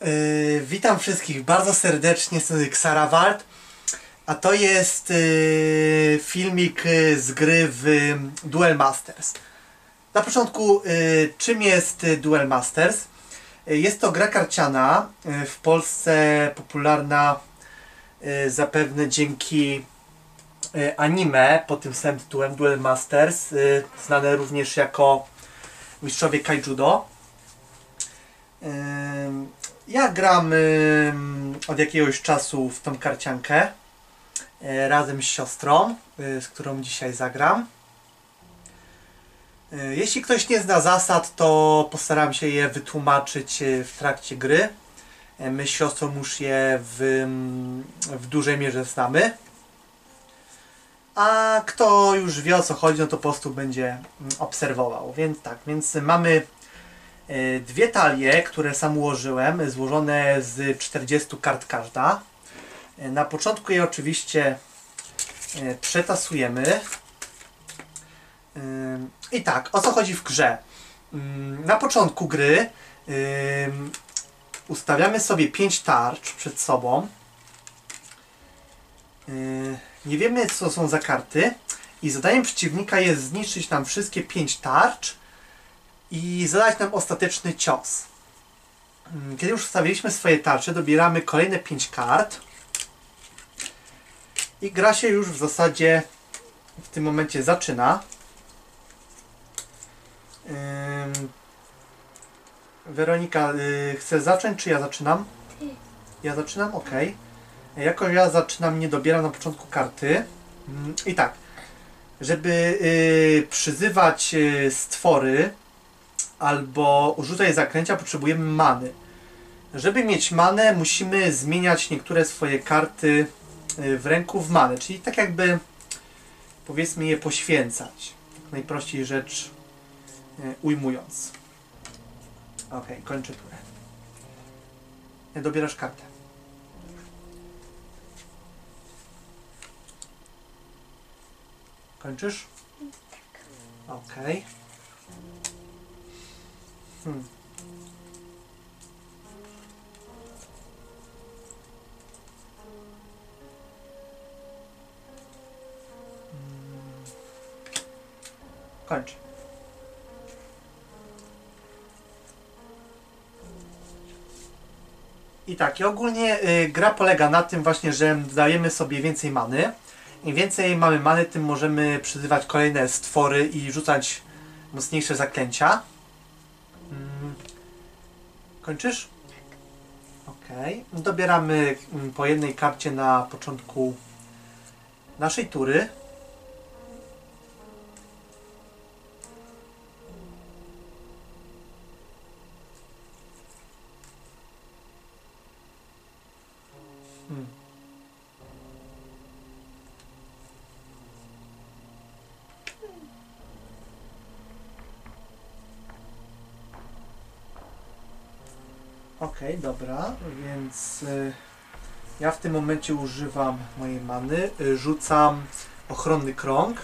Yy, witam wszystkich bardzo serdecznie, jestem Xarawald, a to jest yy, filmik yy, z gry w Duel Masters. Na początku, yy, czym jest Duel Masters? Jest to gra karciana, w Polsce popularna zapewne dzięki anime pod tym samym tytułem Duel Masters, znane również jako Mistrzowie Kaijudo. Ja gram od jakiegoś czasu w tą karciankę y, razem z siostrą, y, z którą dzisiaj zagram. Y, Jeśli ktoś nie zna zasad, to postaram się je wytłumaczyć w trakcie gry. My z siostrą już je w, w dużej mierze znamy. A kto już wie o co chodzi, no to po prostu będzie obserwował. Więc tak, więc mamy e, dwie talie, które sam ułożyłem, złożone z 40 kart każda. E, Na początku je oczywiście e, przetasujemy. I tak, o co chodzi w grze? Ym, Na początku gry ustawiamy sobie 5 tarcz przed sobą. Nie wiemy co są za karty i zadaniem przeciwnika jest zniszczyć nam wszystkie 5 tarcz i zadać nam ostateczny cios. Ym, Kiedy już ustawiliśmy swoje tarcze, dobieramy kolejne 5 kart i gra się już w zasadzie w tym momencie zaczyna. Ym, Weronika, yy, chcesz zacząć, czy ja zaczynam? Ja zaczynam? Ok. Jako ja zaczynam, nie dobieram na początku karty. Mm, I tak, żeby y, przyzywać y, stwory albo używać zaklęcia, potrzebujemy many. Żeby mieć manę, musimy zmieniać niektóre swoje karty y, w ręku w manę, czyli tak jakby powiedzmy je poświęcać. Tak najprościej rzecz y, ujmując. Ok, kończę turę. Dobierasz kartę. Kończysz? Okej. Hmm. Mm. I tak, i ogólnie y, gra polega na tym właśnie, że dajemy sobie więcej many. Im więcej mamy many, tym możemy przyzywać kolejne stwory i rzucać mocniejsze zaklęcia. Kończysz? Okej. Dobieramy mm, po jednej karcie na początku naszej tury. Hmm. Okej, dobra, więc y, ja w tym momencie używam mojej many, y, rzucam ochronny krąg.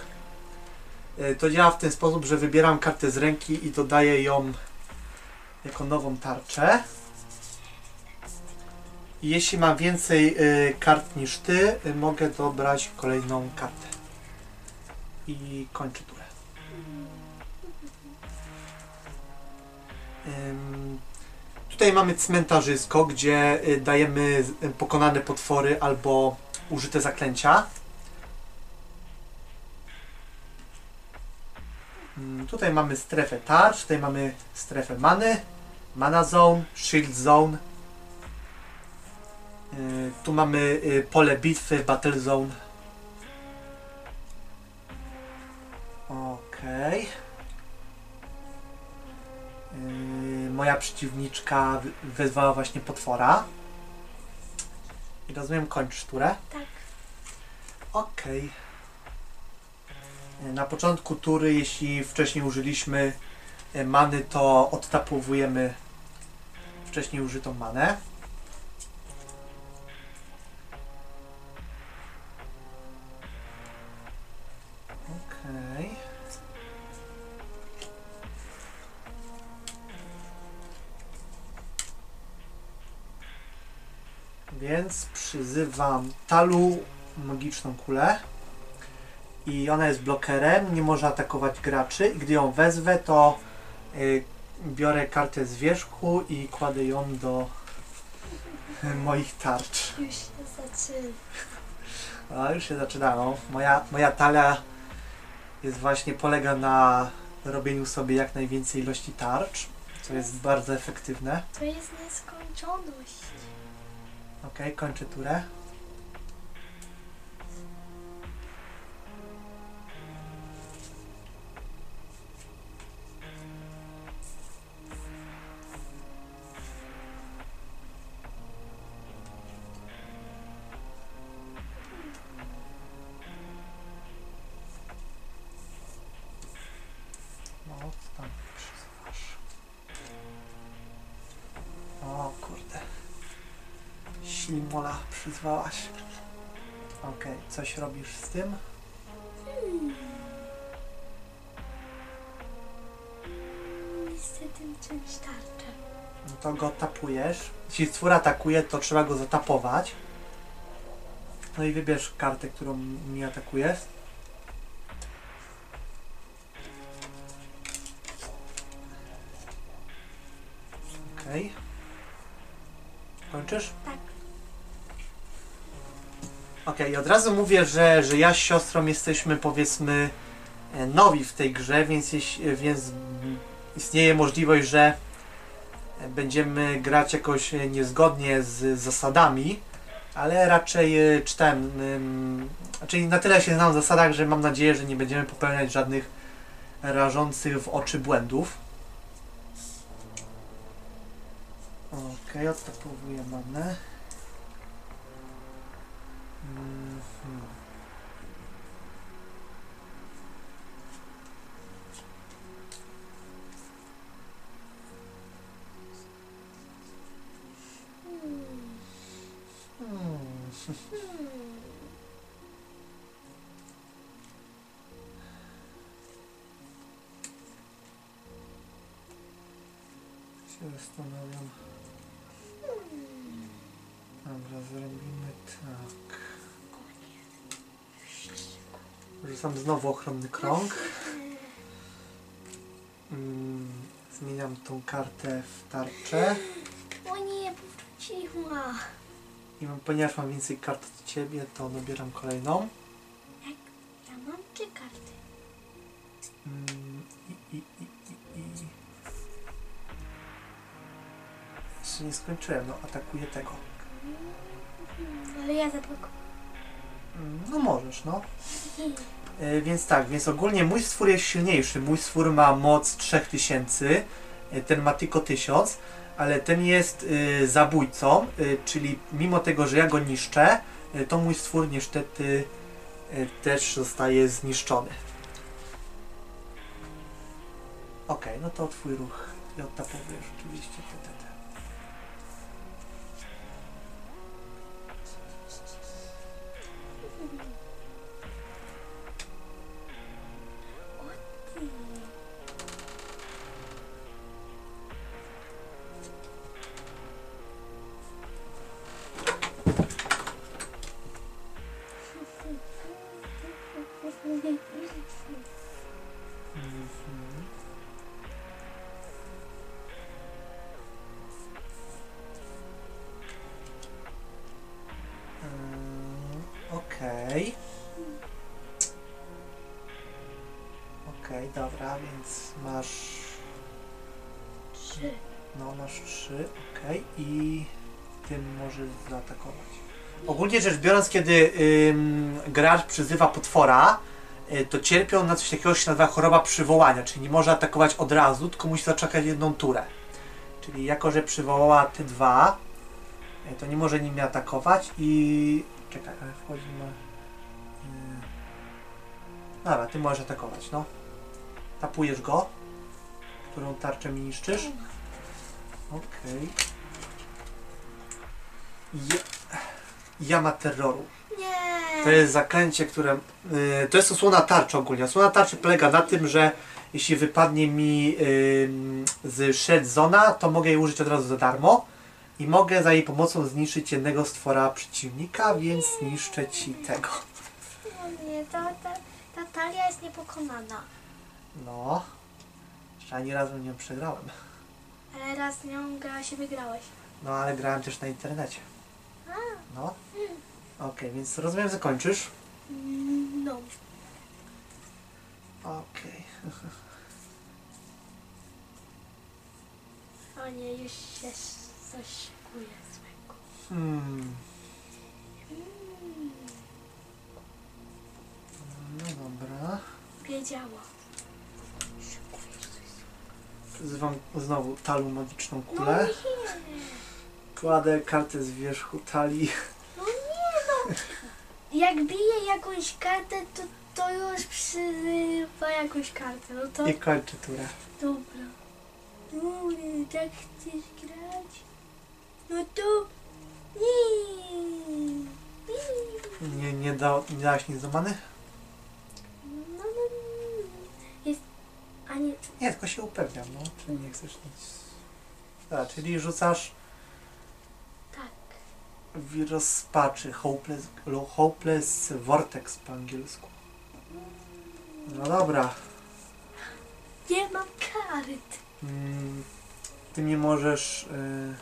Y, to działa w ten sposób, że wybieram kartę z ręki i dodaję ją jako nową tarczę. Jeśli mam więcej kart niż ty, mogę dobrać kolejną kartę. I kończę turę. Tutaj mamy cmentarzysko, gdzie y, dajemy y, pokonane potwory albo użyte zaklęcia. Mm, Tutaj mamy strefę tarcz, tutaj mamy strefę many, mana zone, shield zone. Y, Tu mamy pole bitwy, battle zone. Okej. Yy, moja przeciwniczka wy- wezwała właśnie potwora. I rozumiem, kończysz turę? Tak. Okej. Yy, Na początku tury, jeśli wcześniej użyliśmy yy, many, to odtapowujemy wcześniej użytą manę. Przyzywam Talu magiczną kulę. I ona jest blokerem, nie może atakować graczy. I gdy ją wezwę, to y, biorę kartę z wierzchu i kładę ją do y, moich tarcz. Już się zaczyna. A już się zaczynało. Moja, moja talia jest właśnie polega na robieniu sobie jak najwięcej ilości tarcz, co jest bardzo efektywne. To jest nieskończoność. Ok, kończę turę. No, tam przyzywasz? Ślimola przyzwałaś. Okej, coś robisz z tym? Niestety czymś tarczę. No to go tapujesz. Jeśli stwór atakuje, to trzeba go zatapować. No i wybierz kartę, którą mi atakujesz. Okej, i od razu mówię, że, że ja z siostrą jesteśmy powiedzmy e, nowi w tej grze, więc, jeś- więc istnieje możliwość, że będziemy grać jakoś e, niezgodnie z zasadami, ale raczej e, czytałem, ym, znaczy na tyle się znam w zasadach, że mam nadzieję, że nie będziemy popełniać żadnych rażących w oczy błędów. Okej, odtapowuję manę. Się zastanawiam. Dobra, zrobimy tak. Rzucam znowu ochronny krąg. Mm, zmieniam tą kartę w tarczę. O nie, powróciła. I mam, ponieważ mam więcej kart od ciebie, to dobieram kolejną. Ja mam trzy karty. Mm, i, i, i, i, i. Jeszcze nie skończyłem, no atakuję tego. Hmm, Ale ja zablokowałam. No możesz, no. E, Więc tak, więc ogólnie mój stwór jest silniejszy. Mój stwór ma moc 3000, e, ten ma tylko 1000, ale ten jest y, zabójcą, czyli mimo tego, że ja go niszczę, to mój stwór niestety też zostaje zniszczony. Okej, no to twój ruch i odtapowujesz oczywiście te, Okej. Okej, dobra, więc masz. Trzy. No, masz trzy, okej, i tym możesz zaatakować. Ogólnie rzecz biorąc, kiedy ym, gracz przyzywa potwora, to cierpią na coś takiego, co się nazywa choroba przywołania, czyli nie może atakować od razu, tylko musi zaczekać jedną turę. Czyli jako, że przywołała te dwa, y, to nie może nimi atakować i... Czekaj, ale wchodzi na... y, Dobra, ty możesz atakować, no. Tapujesz go, którą tarczę mi niszczysz. Okej. Ja, Jama terroru. Nie. To jest zaklęcie, które. y, to jest osłona tarczy ogólnie. Osłona tarczy polega na tym, że jeśli wypadnie mi y, z Shed Zona, to mogę jej użyć od razu za darmo. I mogę za jej pomocą zniszczyć jednego stwora przeciwnika, więc zniszczę ci tego. No nie, ta, ta, ta talia jest niepokonana. No. Jeszcze ani razu nie przegrałem. Ale raz nią gra się wygrałeś. No ale grałem też na internecie. No. Okej, więc rozumiem, że kończysz. no. Okej. O nie, już się coś szykuje złego. Hmm. Mm, No dobra. wiedziała. Zwam znowu talu magiczną No kulę. nie, Kładę kartę z wierzchu talii. no nie no. Jak bije jakąś kartę, to, to już przyzywa jakąś kartę. No to I kończę turę. dobra. No, tak chcesz grać? No to nie. nie. Nie, da, nie dałaś nic do many? No, no, no. Jest. A nie. Nie, tylko się upewniam, no. Czy nie chcesz nic... A, czyli rzucasz. W rozpaczy. Hopeless, hopeless Vortex po angielsku. No dobra. Nie mam kart. Mm, ty nie możesz... y,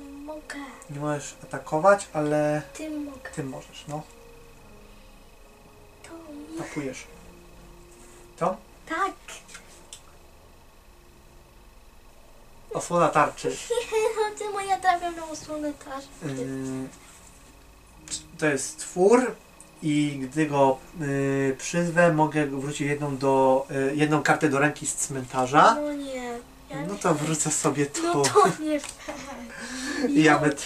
Nie mogę. nie możesz atakować, ale Ty mogę. ty możesz, no. To nie. Tapujesz. To? Tak. Osłona tarczy. No ty moja trafiam na osłonę twarzy. Yy, to jest twór i gdy go yy, przyzwę, mogę wrócić jedną, do, yy, jedną kartę do ręki z cmentarza. No nie. Ja No nie. to wrócę sobie No tu. to nie fair. Ja będę...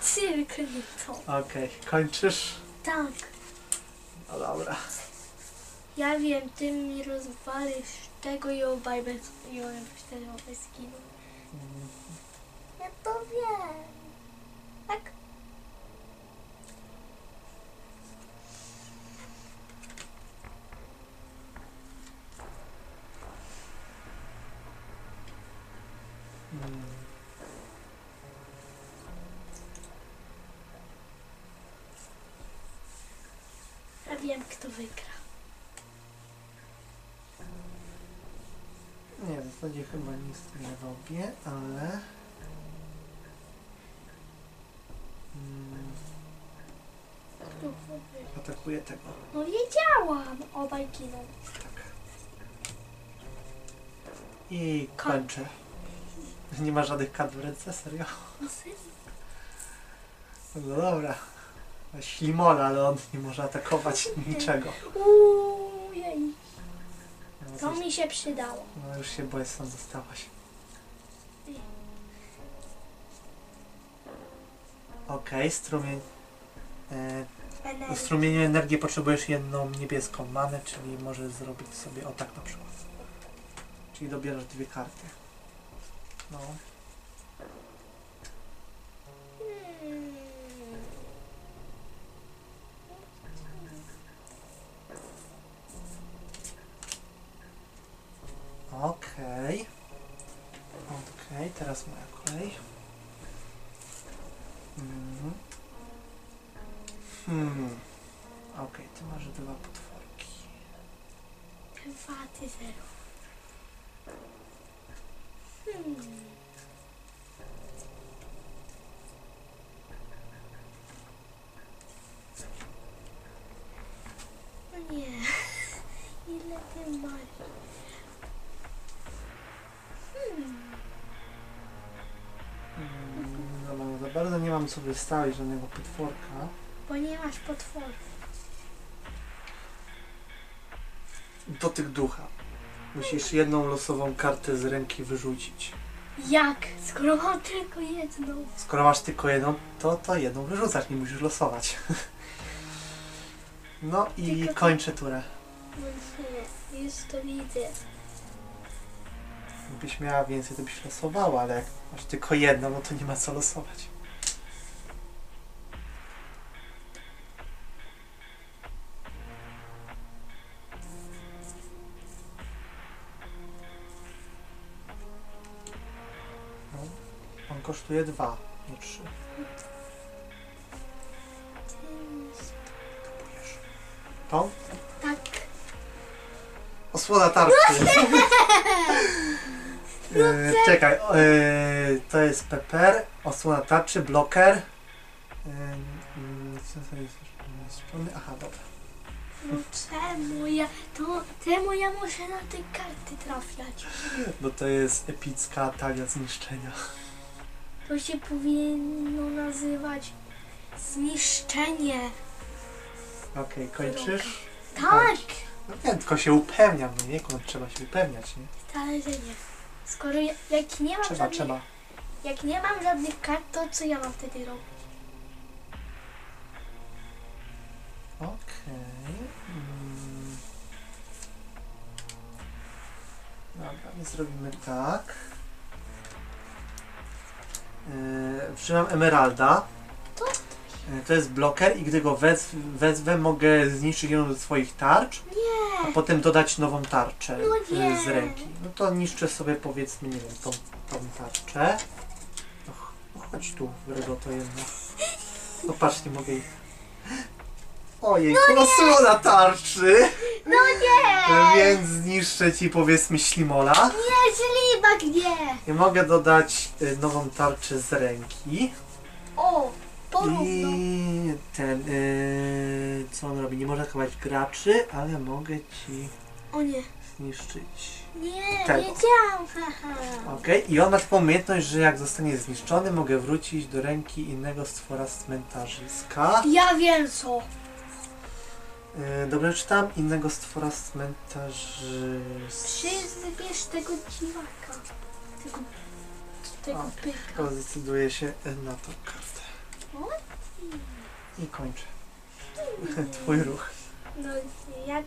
Cyrk nie to. Okej, kończysz? Tak. No dobra. Ja wiem, ty mi rozwalisz tego i obaj bez... I obaj zginą. Mm, Ja to wiem. Tak? Ja wiem, kto wygra. Nie, w zasadzie chyba nic nie robię, ale... Mm, wygra? atakuję tego. No wiedziałam. Obaj giną. Tak. I kończę. Nie ma żadnych kart w ręce, serio? No serio? No dobra. Ślimona, ale on nie może atakować niczego. Uuu, jej. No, To coś- mi się przydało. no już się boję, sam zostałaś. Okej, strumień. E, Energii. strumieniu energii potrzebujesz jedną niebieską manę, czyli możesz zrobić sobie o tak na przykład. Czyli dobierasz dwie karty. No. Okej. Okej, teraz moja kolej. Hmm. Okej, ty masz dwa potworki. Dwa, ty zero. Hmm. No nie. Ile ty masz? Hmm. Mm, no, no, za bardzo nie mam co wystawić żadnego potworka. Bo nie masz potworów. Do tych ducha. Musisz jedną losową kartę z ręki wyrzucić. Jak? Skoro mam tylko jedną. Skoro masz tylko jedną, to to jedną wyrzucasz, nie musisz losować. No i Tylko to- kończę turę. Nie, już to widzę. Gdybyś miała więcej, to byś losowała, ale jak masz tylko jedną, no to nie ma co losować. Kosztuje dwa, nie trzy. Kupujesz. Tą? Tak. Osłona tarczy. E, czekaj, e, to jest Pepper, osłona tarczy, bloker. E, mm, co to jest? Strony? Aha, dobra. No czemu ja, to czemu ja muszę na te karty trafiać? Bo to jest epicka talia zniszczenia. To się powinno nazywać zniszczenie. Okej, kończysz? Tak! No nie, tylko się upewniam, no nie, no, trzeba się upewniać, nie? Ale że nie. Skoro ja, jak nie mam Trzeba, żadnych, trzeba. jak nie mam żadnych kart, to co ja mam wtedy robić? Okej. Mm. Dobra, więc zrobimy tak. Yy, Trzymam Emeralda. To? Yy, To jest bloker i gdy go wez, wezwę, mogę zniszczyć jedną ze swoich tarcz, a Nie! potem dodać nową tarczę No nie. z ręki. No to niszczę sobie powiedzmy, nie wiem, tą, tą tarczę. Ch- no chodź tu, wrogo jedno. No patrz, nie mogę ich... Ojej, no osłona tarczy! No nie! Więc zniszczę ci powiedzmy ślimola. Nie, ślimak nie! I mogę dodać y, nową tarczę z ręki. O! Porówno. I ten, y, co on robi? Nie może atakować graczy, ale mogę ci O nie. zniszczyć. Nie, Tego. wiedziałam, haha. Okej, i on ma taką umiejętność, że jak zostanie zniszczony, mogę wrócić do ręki innego stwora cmentarzyska. Ja wiem co. Y, dobrze czytam? Innego stwora z cmentarzyska. Przyzwiesz tego dziwaka. Tego, tego O, pyka. To zdecyduje się na tą kartę. I kończę. Twój ruch. No jak...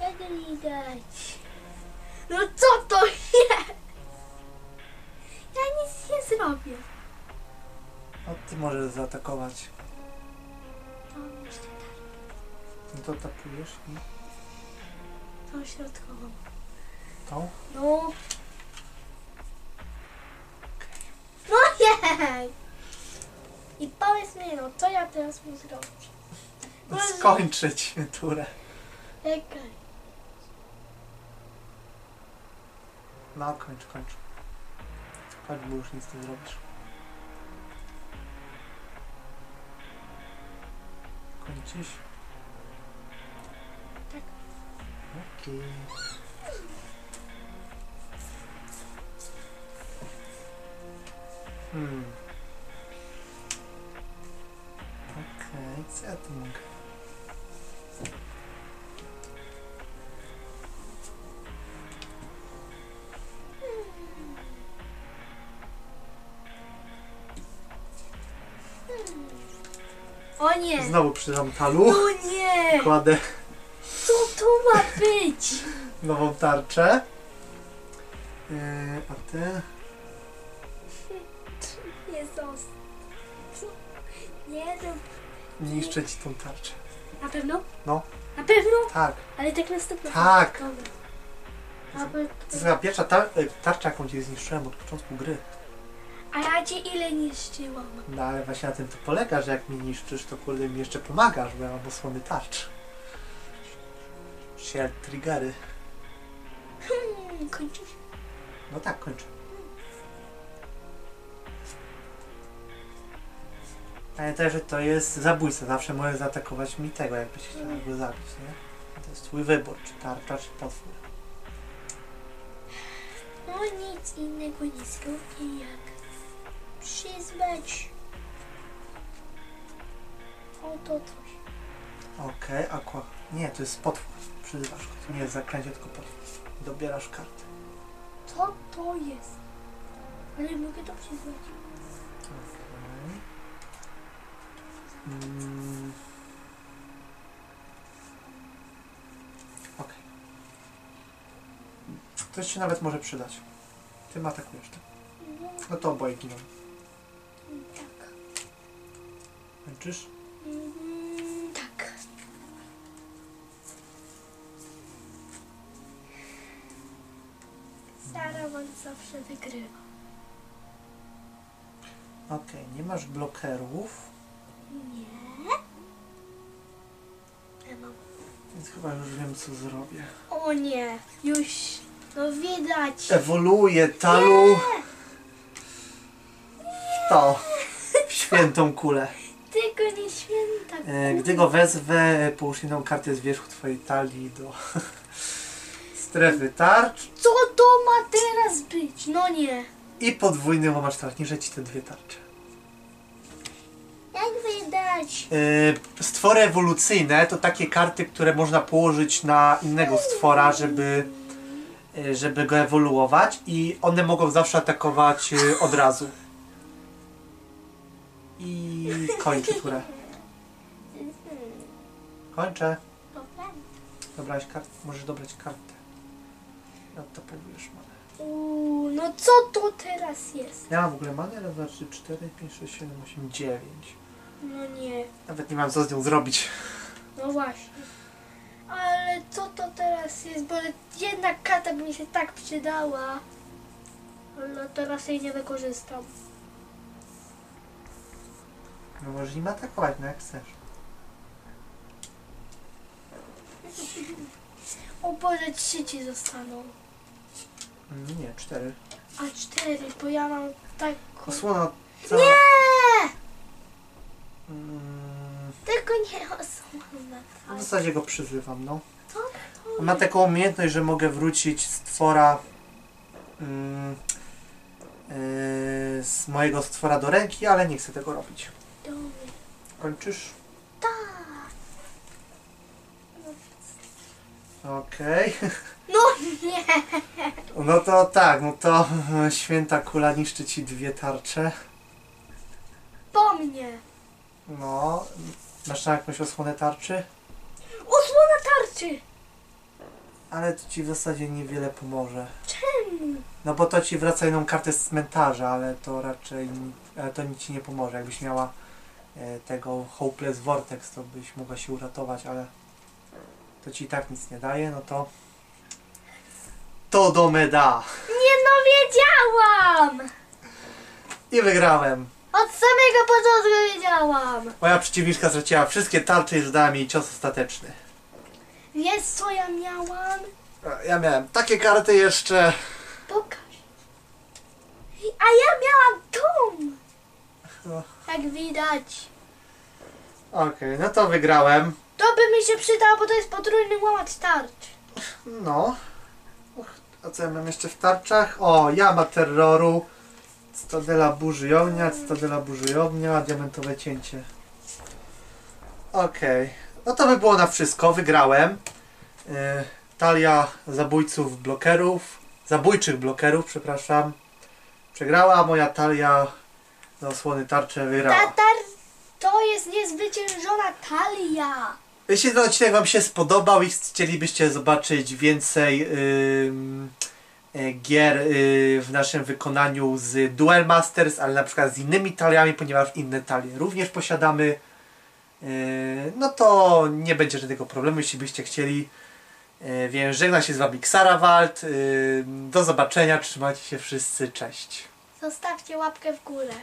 Jak widać. No co to jest? Ja nic nie zrobię. O, ty możesz zaatakować. No to tapujesz i Tą środkową. tą. No. No nie! I powiedz mi, no co ja teraz mu zrobić? Może- Skończyć turę. Czekaj. No, kończ, kończ. Kończ, bo już nic nie zrobisz. Kończysz? Okej. Hmm. Okej, co ja tu mogę? O nie! Znowu przy talu. No nie! Kładę nową tarczę. Yy, a ty? Nie. Co? Nie rób. Niszczę ci tą tarczę. Na pewno? No. Na pewno? Tak. Ale tak na 100%. Tak. Dobra. To jest chyba pierwsza tar- y, tarcza, jaką ci zniszczyłem od początku gry. a ja cię ile niszczyłam? No ale właśnie na tym to polega, że jak mi niszczysz, to kurde mi jeszcze pomagasz, bo ja mam osłony tarcz. Share triggery. Hmm, kończysz? No tak, kończę. Pamiętaj, że to jest zabójca. Zawsze możesz zaatakować mi tego, jakbyś chciał go zabić, nie? To jest twój wybór, czy tarcza, czy potwór. No nic innego nie zrobię jak przyzwać oto coś. Okej, aqua. Nie, to jest potwór. Przyzywasz go. To nie jest zaklęcie, tylko potwór. Dobierasz kartę. Co to jest? Ale mogę to przyzwać. Okej. Mm. Okej. Coś ci nawet może przydać. Ty atakujesz, tak? No, No to oboje giną. tak. Kończysz? Zawsze wygrywa. Okej, nie masz blokerów, Nie. Ja mam. więc chyba już wiem co zrobię. O nie, już. No widać. Ewoluuje talu w to, w świętą kulę. Tylko nie święta. E, Gdy go wezwę, połóż jedną kartę z wierzchu twojej talii do strefy tarcz Co to ma teraz być? No nie. i podwójny łamacz tarcz. Niżej ci te dwie tarcze. Jak widać? E, Stwory ewolucyjne to takie karty, które można położyć na innego stwora, żeby, e, żeby go ewoluować i one mogą zawsze atakować e, od razu. I kończę turę. Kończę. Dobrałeś kartę? Możesz dobrać kartę. No to powiesz manę. Uuu, no co to teraz jest? Ja mam w ogóle manę? Raz, dwa, trzy, cztery, pięć, sześć, siedem, osiem, dziewięć. No nie. Nawet nie mam co z nią zrobić. No właśnie. Ale co to teraz jest? Bo jedna karta by mi się tak przydała. Ale teraz jej nie wykorzystam. No możesz nim atakować, no jak chcesz. O Boże, trzy ci zostaną. Mm, Nie, cztery. A cztery, bo ja mam taką... Osłona cała... Nie! Mm, Tylko nie osłona. w zasadzie go przyzywam, no. To, to... Ma taką umiejętność, że mogę wrócić stwora mm, yy, z mojego stwora do ręki, ale nie chcę tego robić. Dobry. Kończysz? Tak. Okej. No nie! No to tak, no to święta kula niszczy ci dwie tarcze. Po mnie! No, masz tam jakąś osłonę tarczy? Osłona tarczy! Ale to ci w zasadzie niewiele pomoże. Czemu? No bo to ci wraca jedną kartę z cmentarza, ale to raczej ale to nic ci nie pomoże. Jakbyś miała e, tego Hopeless Vortex, to byś mogła się uratować, ale to ci i tak nic nie daje, no to to do meda. Nie no wiedziałam! I wygrałem. Od samego początku wiedziałam! Moja przeciwniczka straciła wszystkie tarcze i zadała mi cios ostateczny. Wiesz co ja miałam? Ja miałem takie karty jeszcze. Pokaż. A ja miałam tą! Jak widać. Okej, no to wygrałem. To by mi się przydało, bo to jest potrójny łamacz tarcz. No. A co ja mam jeszcze w tarczach? O, jama terroru. Cytadela burzujownia, cytadela burzujownia, diamentowe cięcie. Okej. No to by było na wszystko. Wygrałem. Yy, talia zabójców blokerów. Zabójczych blokerów, przepraszam. Przegrała, moja talia na osłony tarcze wygrała. Tatar to jest niezwyciężona talia. Jeśli ten odcinek Wam się spodobał i chcielibyście zobaczyć więcej e, gier y, w naszym wykonaniu z Duel Masters, ale na przykład z innymi taliami, ponieważ inne talie również posiadamy, y, no to nie będzie żadnego problemu, jeśli byście chcieli. Y, Więc żegna się z Wami Xarawald. y, Do zobaczenia, trzymajcie się wszyscy, cześć. Zostawcie łapkę w górę.